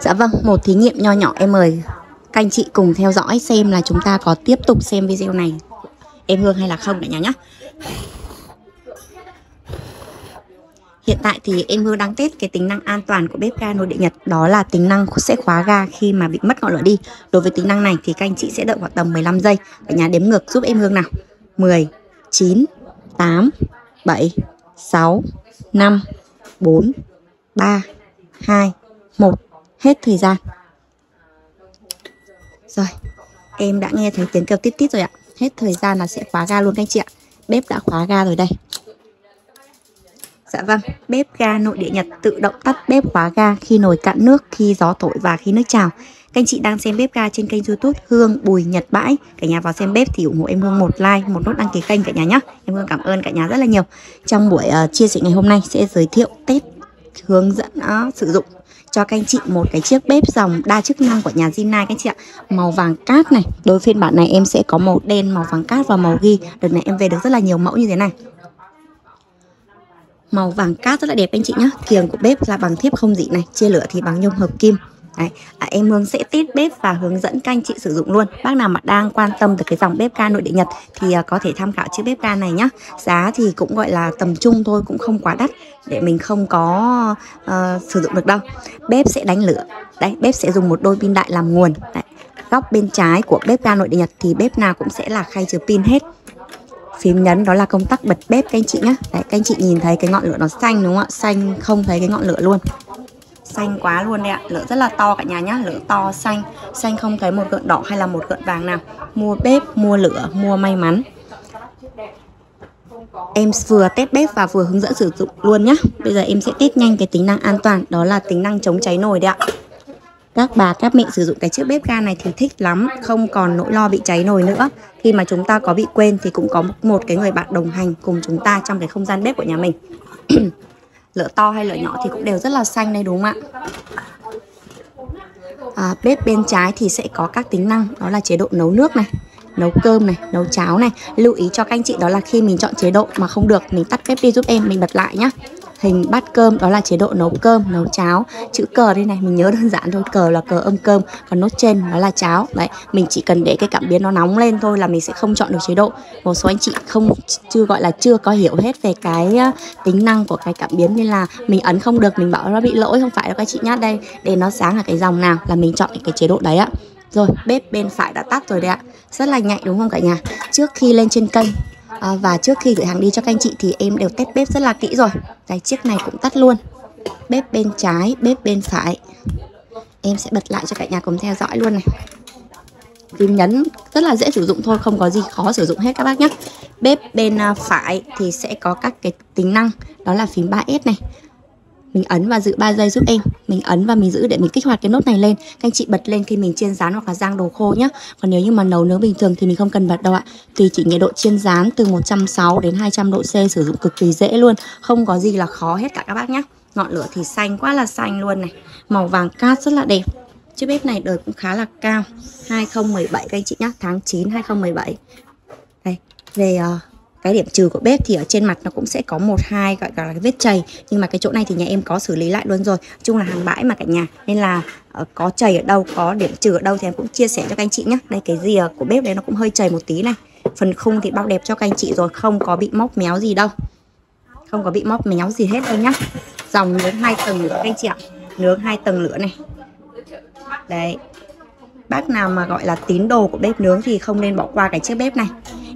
Dạ vâng, một thí nghiệm nho nhỏ em mời. Các anh chị cùng theo dõi xem là chúng ta có tiếp tục xem video này. Em Hương hay là không cả nhà nhé. Hiện tại thì em Hương đang test cái tính năng an toàn của bếp ga nội địa Nhật. Đó là tính năng sẽ khóa ga khi mà bị mất ngọn lửa đi. Đối với tính năng này thì các anh chị sẽ đợi khoảng tầm 15 giây. Cả nhà đếm ngược giúp em Hương nào. 10, 9, 8, 7, 6, 5, 4, 3, 2, 1 Hết thời gian. Rồi Em đã nghe thấy tiếng kêu tít tít rồi ạ. Hết thời gian là sẽ khóa ga luôn các anh chị ạ. Bếp đã khóa ga rồi đây. Dạ vâng, bếp ga nội địa Nhật tự động tắt bếp khóa ga khi nồi cạn nước, khi gió thổi và khi nước trào. Các anh chị đang xem bếp ga trên kênh youtube Hương Bùi Nhật Bãi. Cả nhà vào xem bếp thì ủng hộ em Hương một like, một nút đăng ký kênh cả nhà nhé Em Hương cảm ơn cả nhà rất là nhiều. Trong buổi uh, chia sẻ ngày hôm nay sẽ giới thiệu test hướng dẫn uh, sử dụng cho các anh chị một cái chiếc bếp dòng đa chức năng của nhà Zinai các anh chị ạ. Màu vàng cát này Đối phiên bản này em sẽ có màu đen, màu vàng cát và màu ghi. Đợt này em về được rất là nhiều mẫu như thế này. Màu vàng cát rất là đẹp anh chị nhé kiềng của bếp là bằng thiếp không dị này chia lửa thì bằng nhôm hợp kim. Đấy, à, em Hương sẽ test bếp và hướng dẫn các anh chị sử dụng luôn. Bác nào mà đang quan tâm tới cái dòng bếp ga nội địa Nhật Thì à, có thể tham khảo chiếc bếp ga này nhá. Giá thì cũng gọi là tầm trung thôi Cũng không quá đắt Để mình không có uh, sử dụng được đâu. Bếp sẽ đánh lửa. Đấy, bếp sẽ dùng một đôi pin đại làm nguồn. Đấy, Góc bên trái của bếp ga nội địa Nhật Thì bếp nào cũng sẽ là khay chứa pin hết. Phím nhấn đó là công tắc bật bếp các anh chị nhé Đấy, các anh chị nhìn thấy cái ngọn lửa nó xanh đúng không ạ? Xanh không thấy cái ngọn lửa luôn xanh quá luôn đấy ạ. Lửa rất là to cả nhà nhá lửa to xanh. Xanh không thấy một gợn đỏ hay là một gợn vàng nào. Mua bếp, mua lửa, mua may mắn. Em vừa test bếp và vừa hướng dẫn sử dụng luôn nhá. Bây giờ em sẽ test nhanh cái tính năng an toàn, Đó là tính năng chống cháy nồi đấy ạ. Các bà, các mẹ sử dụng cái chiếc bếp ga này thì thích lắm, không còn nỗi lo bị cháy nồi nữa. Khi mà chúng ta có bị quên thì cũng có một cái người bạn đồng hành cùng chúng ta trong cái không gian bếp của nhà mình. lửa to hay lửa nhỏ thì cũng đều rất là xanh đây đúng không ạ? À, bếp bên trái thì sẽ có các tính năng đó là chế độ nấu nước này nấu cơm này nấu cháo này. Lưu ý cho các anh chị đó là khi mình chọn chế độ mà không được mình tắt bếp đi giúp em mình bật lại nhá hình bát cơm, đó là chế độ nấu cơm, nấu cháo. Chữ cờ đây này, mình nhớ đơn giản thôi, cờ là cờ âm cơm, còn nốt trên đó là cháo. Đấy, mình chỉ cần để cái cảm biến nó nóng lên thôi là mình sẽ không chọn được chế độ. Một số anh chị không, chưa gọi là chưa có hiểu hết về cái tính năng của cái cảm biến nên là mình ấn không được, mình bảo nó bị lỗi, không phải đâu các chị nhát đây, để nó sáng là cái dòng nào là mình chọn cái chế độ đấy ạ. Rồi, bếp bên phải đã tắt rồi đấy ạ. Rất là nhạy, đúng không cả nhà? Trước khi lên trên kênh à, và trước khi gửi hàng đi cho các anh chị thì em đều test bếp rất là kỹ rồi. Cái chiếc này cũng tắt luôn. Bếp bên trái bếp bên phải. Em sẽ bật lại cho cả nhà cùng theo dõi luôn này. Phím nhấn rất là dễ sử dụng thôi không có gì khó sử dụng hết các bác nhé. Bếp bên à, phải thì sẽ có các cái tính năng đó là phím 3S này mình ấn và giữ 3 giây giúp em. Mình ấn và mình giữ để mình kích hoạt cái nốt này lên. Các anh chị bật lên khi mình chiên rán hoặc là rang đồ khô nhé còn nếu như mà nấu nướng bình thường thì mình không cần bật đâu ạ. Tùy chỉ nhiệt độ chiên rán từ 160 đến 200 độ C sử dụng cực kỳ dễ luôn. Không có gì là khó hết cả các bác nhé ngọn lửa thì xanh quá là xanh luôn này. Màu vàng cát rất là đẹp. Chiếc bếp này đời cũng khá là cao. 2017 các anh chị nhé tháng 9 2017 đây về uh, cái điểm trừ của bếp thì ở trên mặt nó cũng sẽ có một hai gọi là cái vết chày. Nhưng mà cái chỗ này thì nhà em có xử lý lại luôn rồi. Chung là hàng bãi mà cả nhà. Nên là uh, có chày ở đâu có điểm trừ ở đâu thì em cũng chia sẻ cho các anh chị nhé đây cái rìa của bếp đấy nó cũng hơi chày một tí này. Phần khung thì bao đẹp cho các anh chị rồi. Không có bị móc méo gì đâu. Không có bị móc méo gì hết đâu nhá. Dòng nướng hai tầng lửa các anh chị ạ. Nướng hai tầng lửa này. Đấy. Bác nào mà gọi là tín đồ của bếp nướng thì không nên bỏ qua cái chiếc bếp này.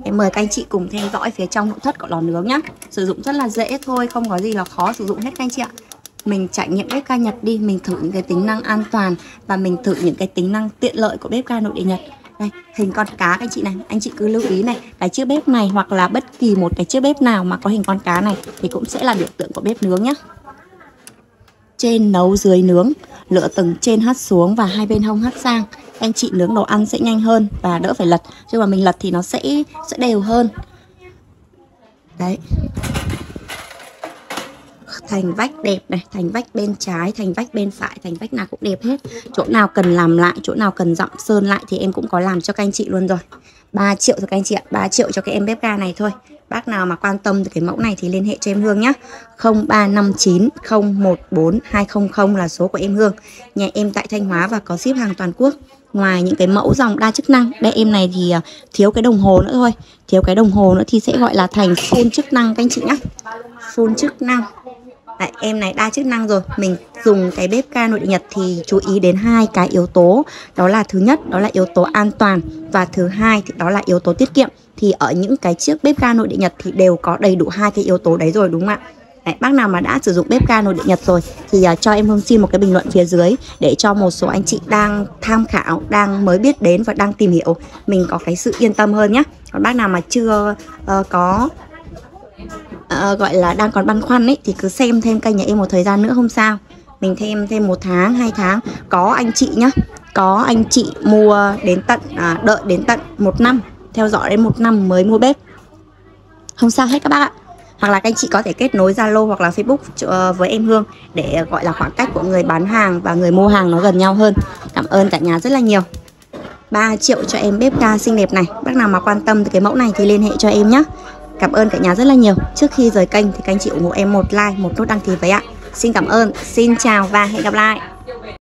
Em mời các anh chị cùng theo dõi phía trong nội thất của lò nướng nhá Sử dụng rất là dễ thôi, không có gì là khó sử dụng hết các anh chị ạ mình trải nghiệm bếp ga Nhật đi, mình thử những cái tính năng an toàn và mình thử những cái tính năng tiện lợi của bếp ga nội địa Nhật. Đây, hình con cá các anh chị này, anh chị cứ lưu ý này, cái chiếc bếp này hoặc là bất kỳ một cái chiếc bếp nào mà có hình con cá này thì cũng sẽ là biểu tượng của bếp nướng nhé. Trên nấu dưới nướng, lửa từng trên hắt xuống và hai bên hông hắt sang. Anh chị nướng đồ ăn sẽ nhanh hơn và đỡ phải lật chứ mà mình lật thì nó sẽ sẽ đều hơn. Đấy. Thành vách đẹp này thành vách bên trái thành vách bên phải thành vách nào cũng đẹp hết. Chỗ nào cần làm lại chỗ nào cần dặm sơn lại thì em cũng có làm cho các anh chị luôn rồi. 3 triệu cho các anh chị ạ 3 triệu cho cái em bếp ga này thôi. Bác nào mà quan tâm từ cái mẫu này thì liên hệ cho em Hương nhé 0359 014 200 là số của em Hương. Nhà em tại Thanh Hóa và có ship hàng toàn quốc. Ngoài những cái mẫu dòng đa chức năng Đây em này thì à, thiếu cái đồng hồ nữa thôi. Thiếu cái đồng hồ nữa thì sẽ gọi là thành full chức năng các anh chị nhé Full chức năng. Đấy, em này đa chức năng rồi. Mình dùng cái bếp ga nội địa nhật thì chú ý đến hai cái yếu tố. Đó là thứ nhất đó là yếu tố an toàn. Và thứ hai thì đó là yếu tố tiết kiệm. Thì ở những cái chiếc bếp ga nội địa nhật thì đều có đầy đủ hai cái yếu tố đấy rồi đúng không ạ? Đấy, bác nào mà đã sử dụng bếp ga nội địa Nhật rồi thì uh, cho em Hương xin một cái bình luận phía dưới để cho một số anh chị đang tham khảo, đang mới biết đến và đang tìm hiểu. Mình có cái sự yên tâm hơn nhé. Còn bác nào mà chưa uh, có uh, gọi là đang còn băn khoăn ấy thì cứ xem thêm kênh nhà em một thời gian nữa không sao mình thêm thêm một tháng hai tháng có anh chị nhá có anh chị mua đến tận à, đợi đến tận một năm theo dõi đến một năm mới mua bếp không sao hết các bác ạ hoặc là các anh chị có thể kết nối Zalo hoặc là Facebook ờ, với em Hương để ờ, gọi là khoảng cách của người bán hàng và người mua hàng nó gần nhau hơn. Cảm ơn cả nhà rất là nhiều. 3 triệu cho em bếp ga xinh đẹp này. Bác nào mà quan tâm tới cái mẫu này thì liên hệ cho em nhé. Cảm ơn cả nhà rất là nhiều. Trước khi rời kênh thì các anh chị ủng hộ em một like, một nút đăng ký với ạ. Xin cảm ơn, xin chào và hẹn gặp lại.